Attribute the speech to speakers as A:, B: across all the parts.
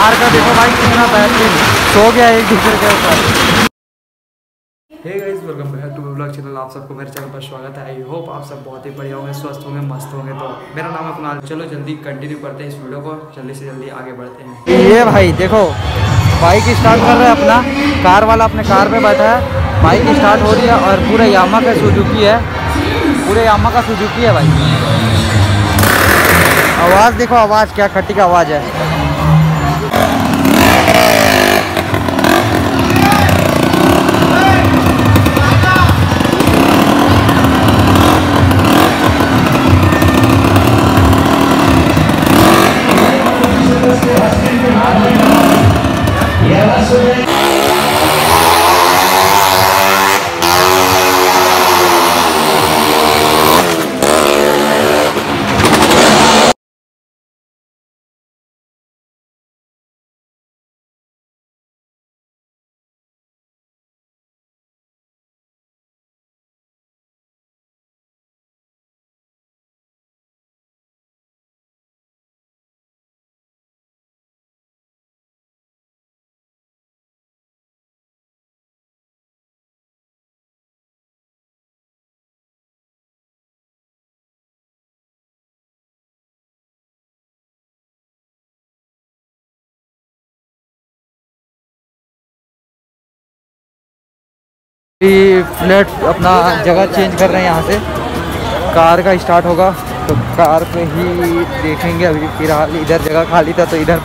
A: Car का देखो भाई कितना बेहतरीन। सो गया एक दूसरे के ऊपर। Hey guys welcome back to blog channel आप सबको मेरे चैनल पर स्वागत है। आई होप आप सब बहुत ही बढ़िया होंगे स्वस्थ होंगे मस्त होंगे। तो मेरा नाम है कुणाल। चलो जल्दी कंटिन्यू करते हैं इस वीडियो को। जल्दी से जल्दी आगे बढ़ते हैं। ये भाई देखो बाइक स्टार्ट कर रहे हैं अपना। कार वाला अपने कार में बैठा है। बाइक स्टार्ट हो रही है और पूरे यामा का सुजुकी है। पूरे यामा का सुजुकी है भाई। आवाज़ देखो आवाज़ क्या खट्टी का आवाज़ है। फ्लैट अपना जगह चेंज कर रहे हैं यहाँ से। कार का स्टार्ट होगा तो कार पे ही देखेंगे अभी, फ़िलहाल इधर जगह खाली था तो इधर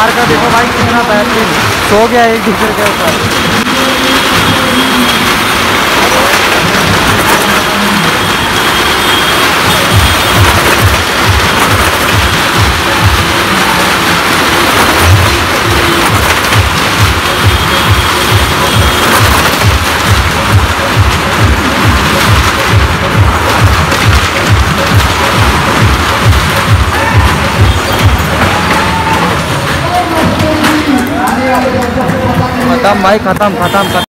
A: कार का देखो भाई कितना बेहतरीन सो गया एक दूसरे के ऊपर। baik khatam khatam khatam.